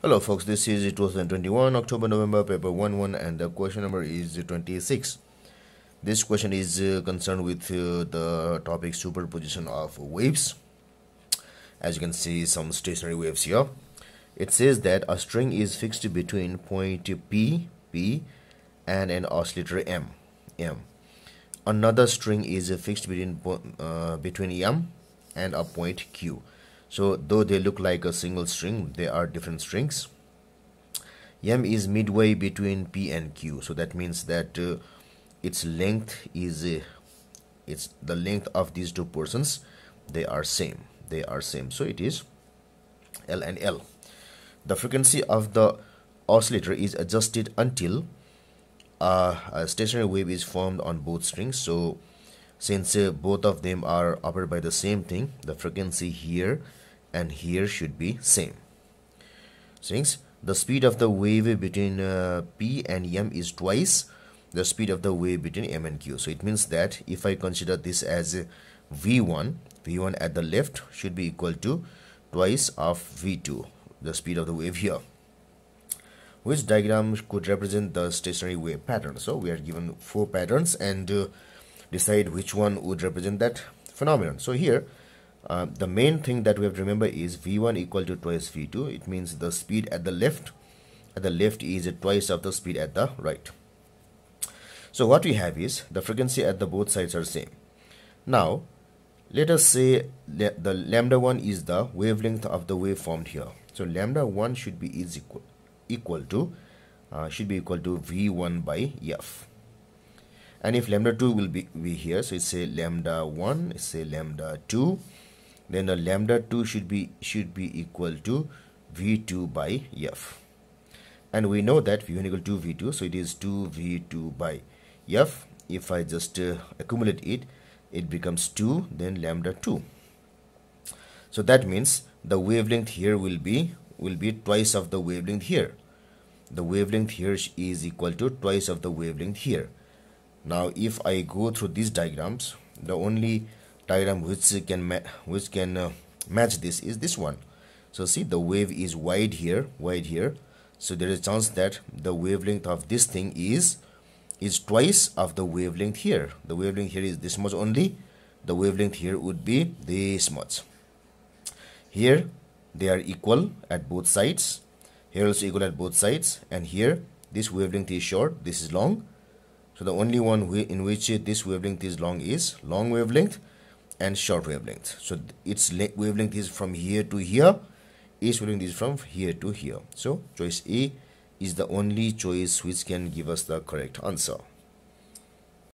Hello folks, this is 2021 October November paper 1 1 and the question number is 26. This question is uh, concerned with uh, the topic superposition of waves. As you can see some stationary waves here. It says that a string is fixed between point P, P and an oscillator M, M. Another string is fixed between, uh, between M and a point Q so though they look like a single string they are different strings. M is midway between p and q. So that means that uh, its length is uh, it's the length of these two portions they are same. They are same. So it is l and l. The frequency of the oscillator is adjusted until uh, a stationary wave is formed on both strings. So since uh, both of them are operated by the same thing the frequency here and here should be same. Since the speed of the wave between uh, p and m is twice the speed of the wave between m and q. So it means that if i consider this as v1 v1 at the left should be equal to twice of v2 the speed of the wave here which diagram could represent the stationary wave pattern. So we are given four patterns and uh, decide which one would represent that phenomenon. So here uh, the main thing that we have to remember is v1 equal to twice v2 it means the speed at the left at the left is twice of the speed at the right. So what we have is the frequency at the both sides are same. Now let us say that the lambda 1 is the wavelength of the wave formed here. So lambda 1 should be is equal equal to uh, should be equal to v1 by f and if lambda 2 will be, be here so it's say lambda 1 say lambda 2 then the lambda 2 should be should be equal to v2 by f. And we know that v1 equal to v2 so it is 2 v2 by f. If i just uh, accumulate it it becomes 2 then lambda 2 so that means the wavelength here will be will be twice of the wavelength here. The wavelength here is equal to twice of the wavelength here now if i go through these diagrams the only diagram which can which can uh, match this is this one. So see the wave is wide here wide here. So there is a chance that the wavelength of this thing is is twice of the wavelength here. The wavelength here is this much only. The wavelength here would be this much. Here they are equal at both sides. Here also equal at both sides. And here this wavelength is short this is long so the only one in which this wavelength is long is long wavelength and short wavelength. So its wavelength is from here to here its wavelength is from here to here. So choice a is the only choice which can give us the correct answer